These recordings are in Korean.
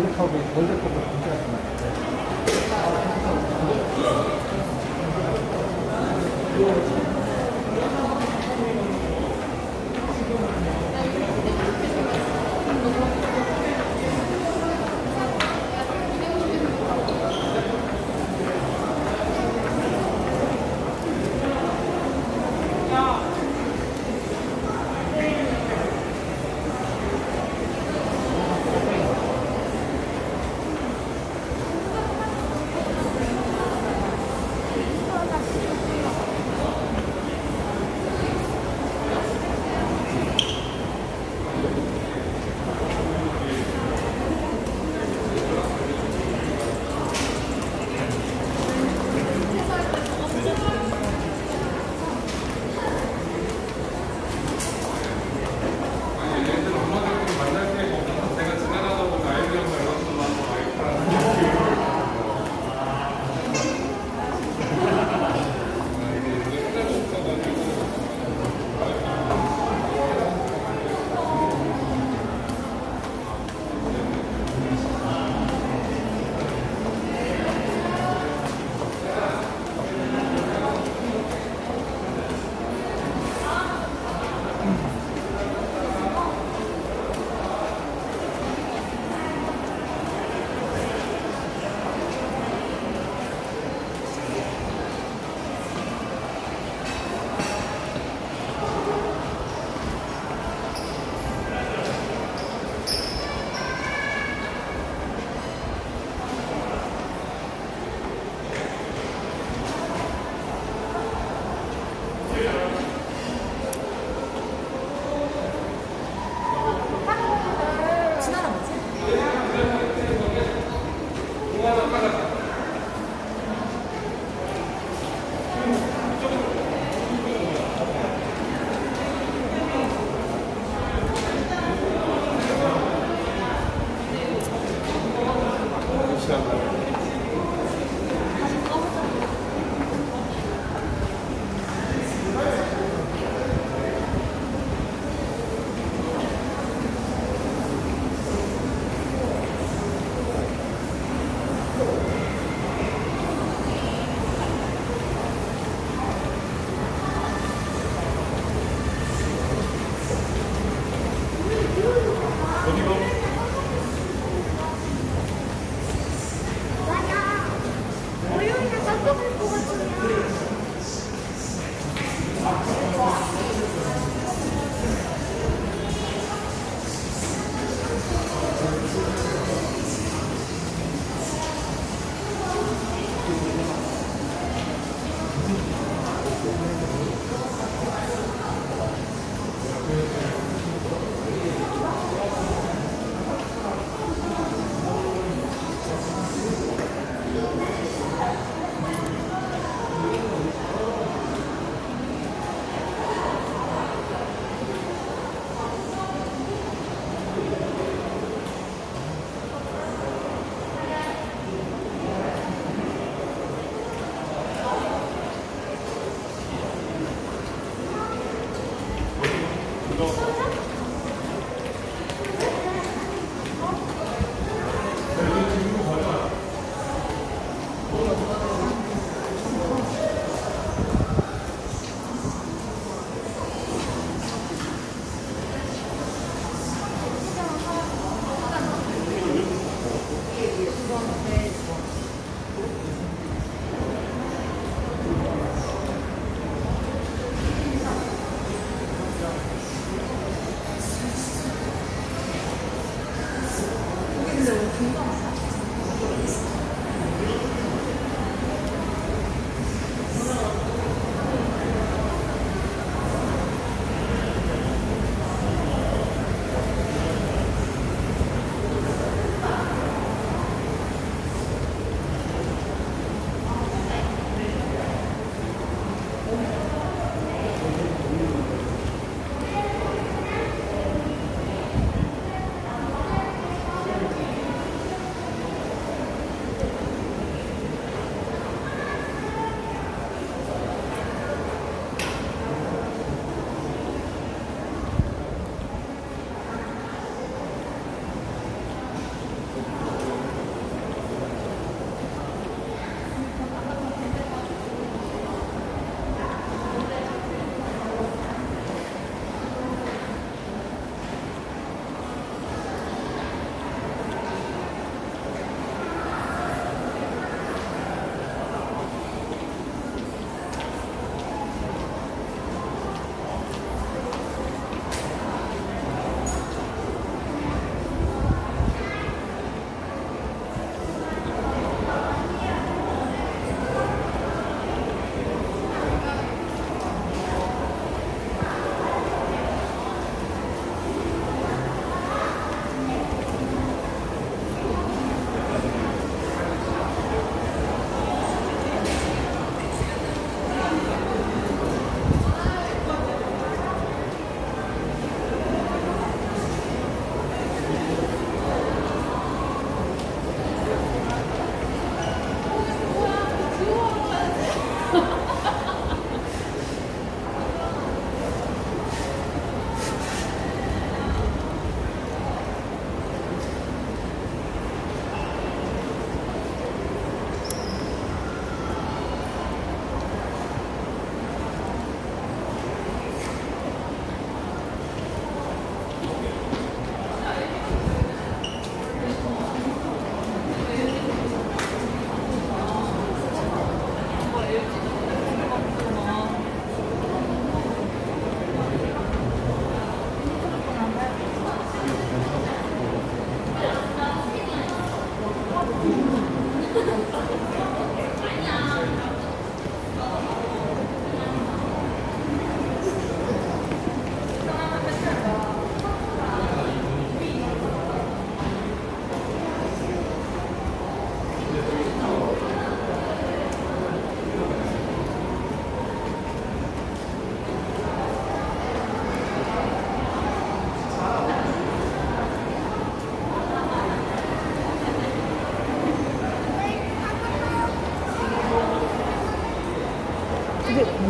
월드컵이 월드컵을 굉장히 많이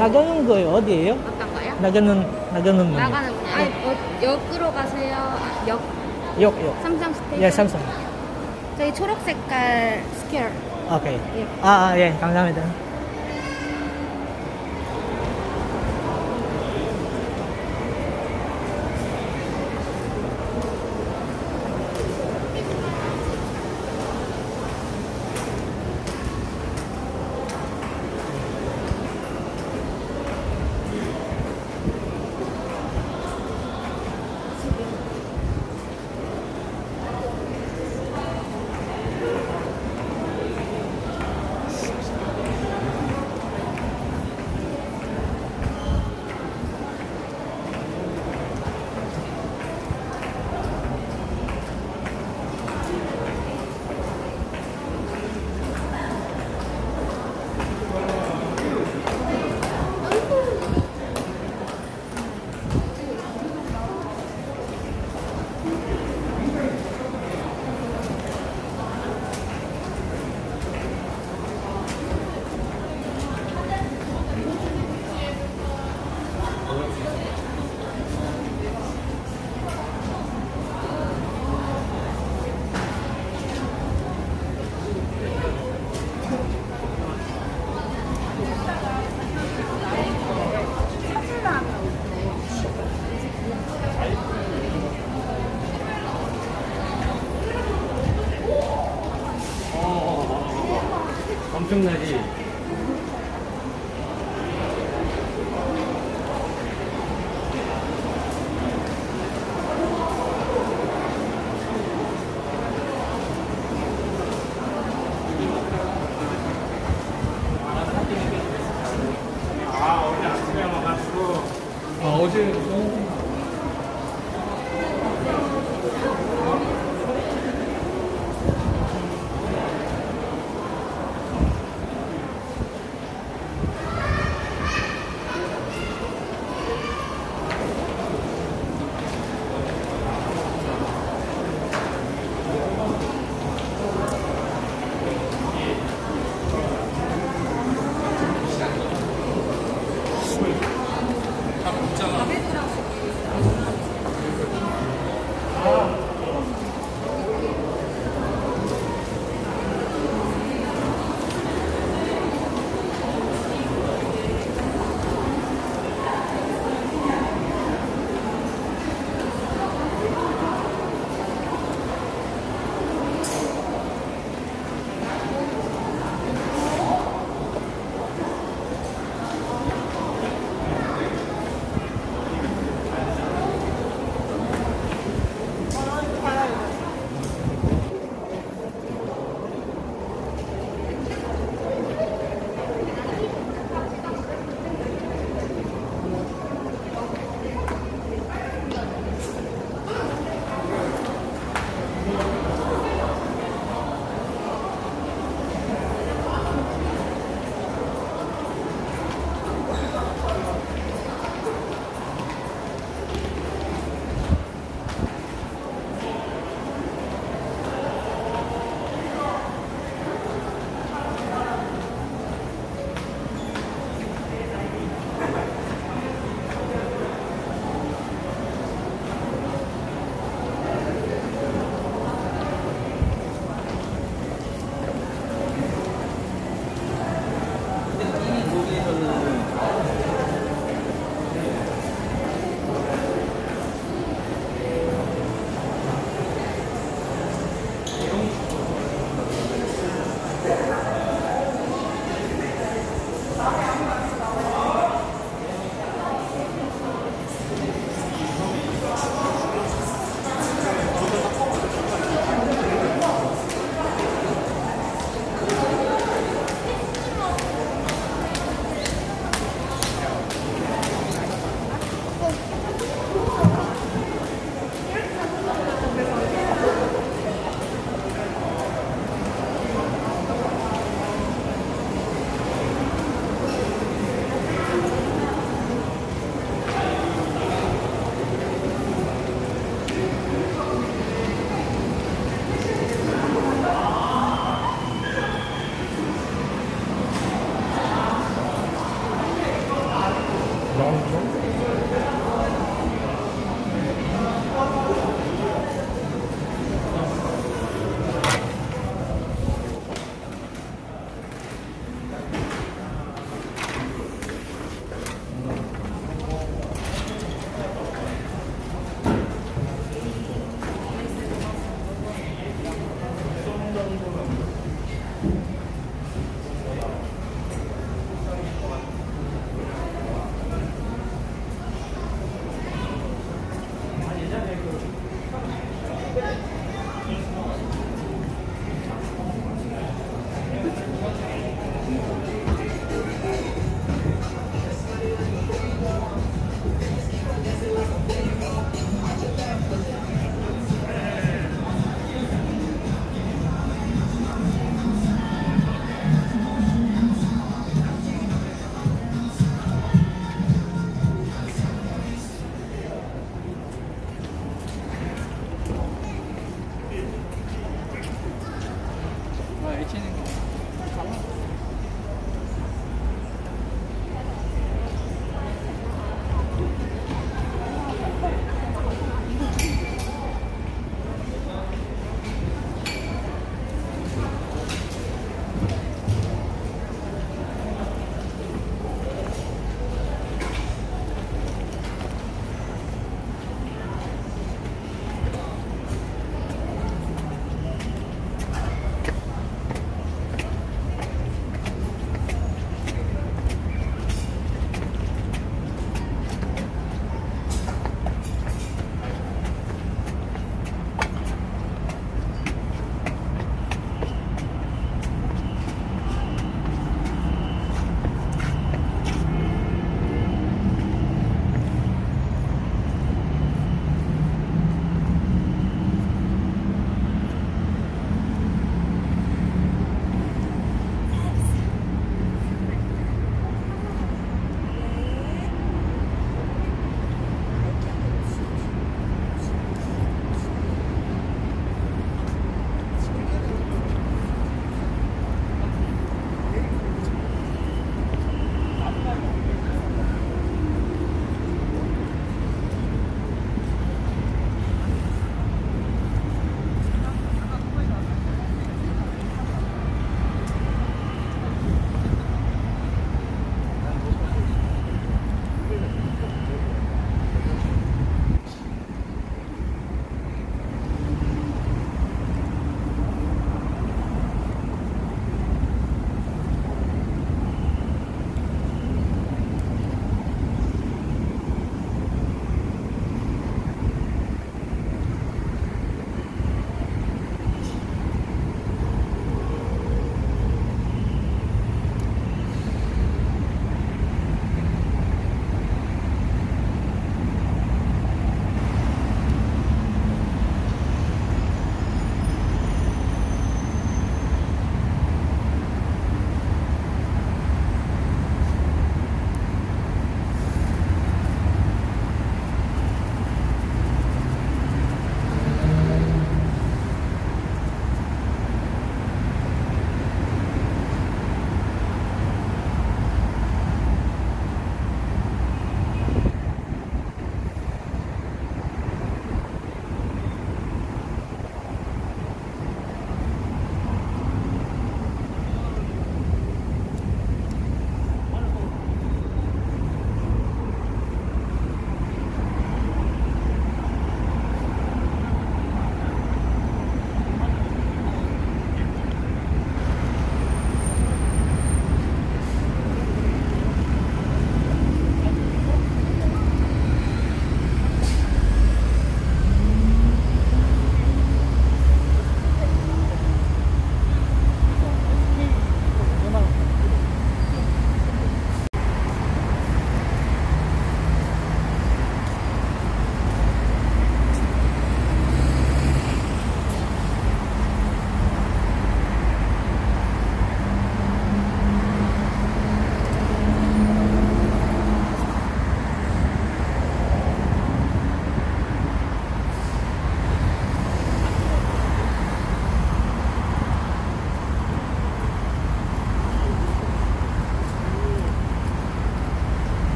나가는 거예요? 어디예요? 어떤 거요? 나가는 나가는 문. 나가는 문. 아, 어, 역으로 가세요. 아, 역 역 역. 삼성 station. 예, 삼성. 저기 초록 색깔 square. 오케이. 예. 아, 아, 예, 감사합니다. 엄청나지? 아, 어제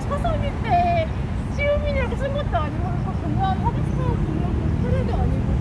차선인데 시우민이라고 쓴 것도 아니고 공부하고 하겠어 공부하고 차례도 아니고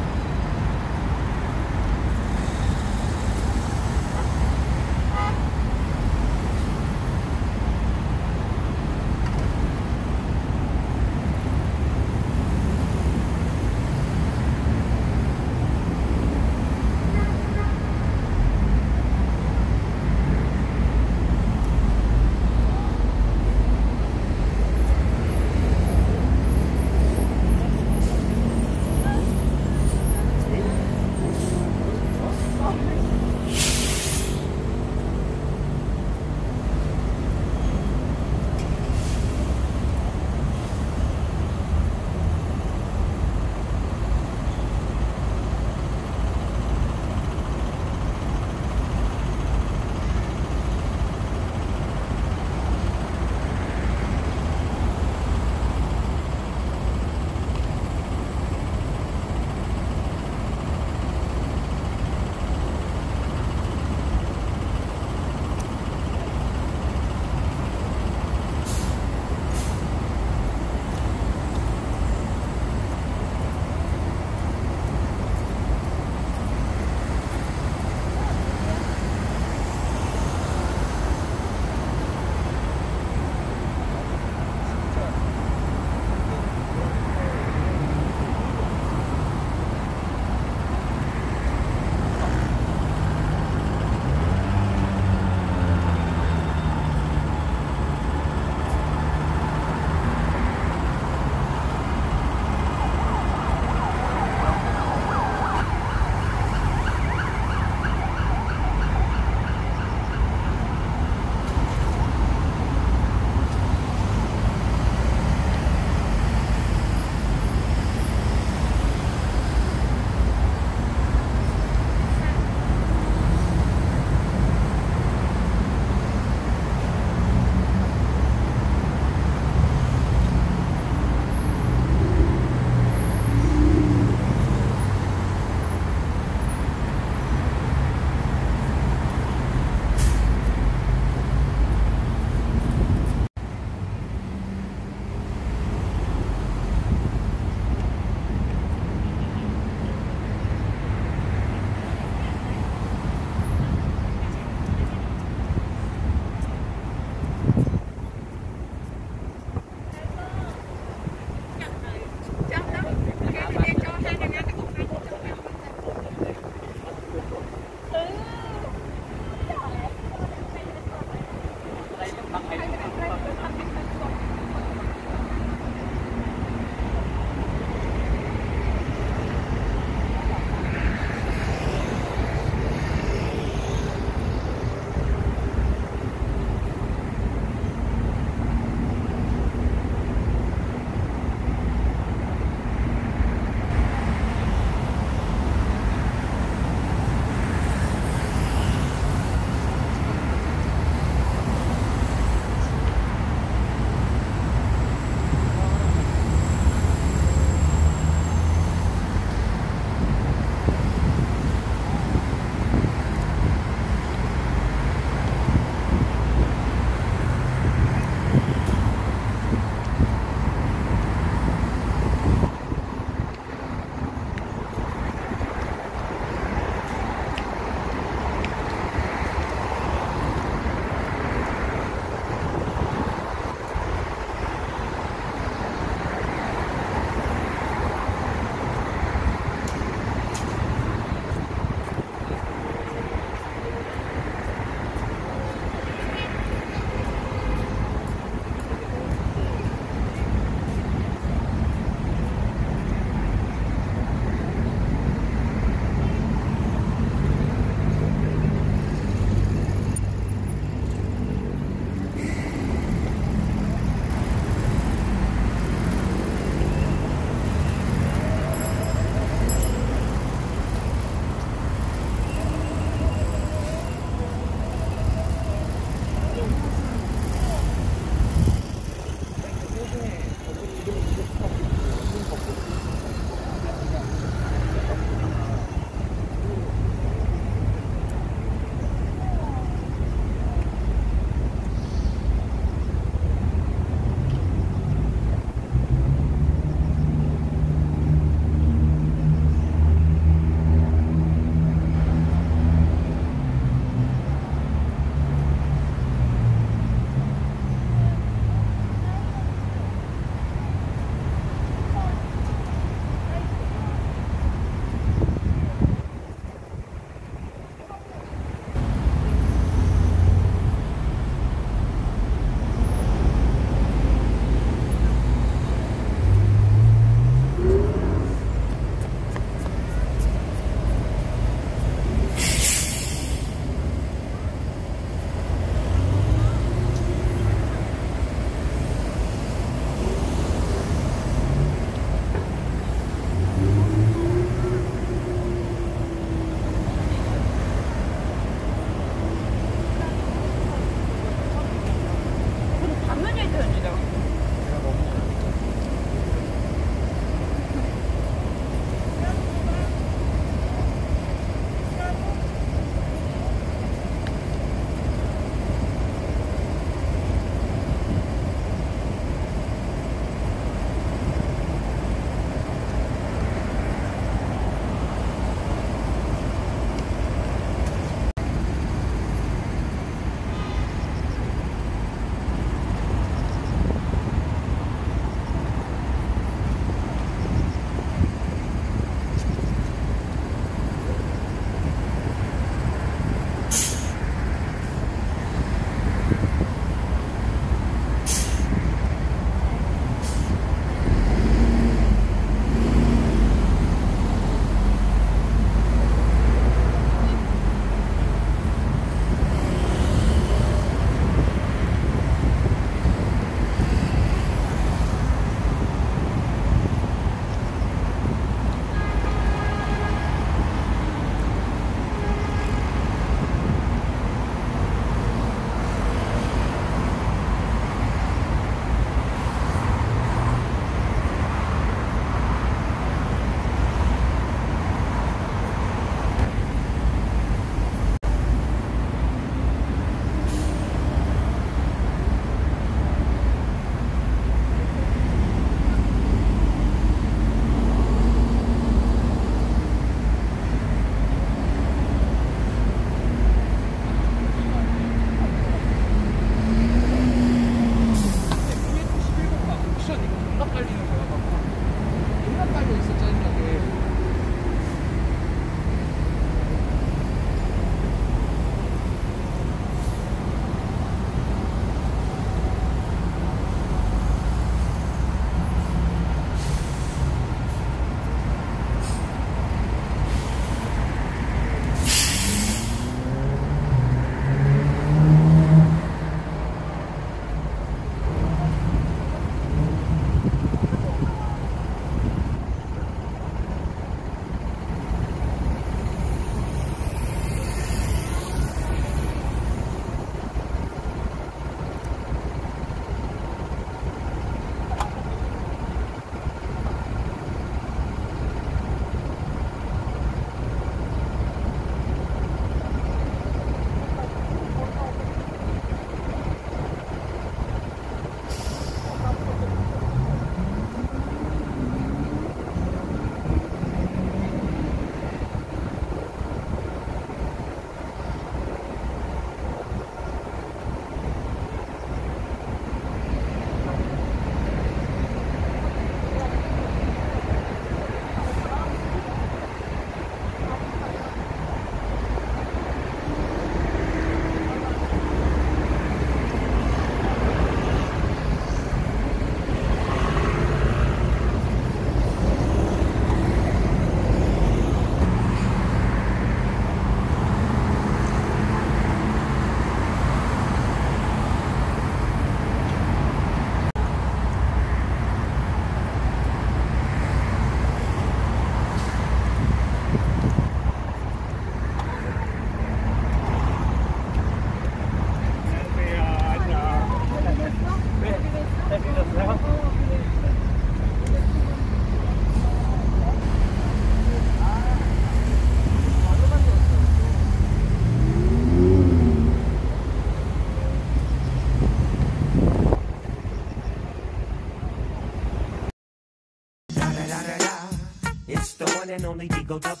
and only ego double.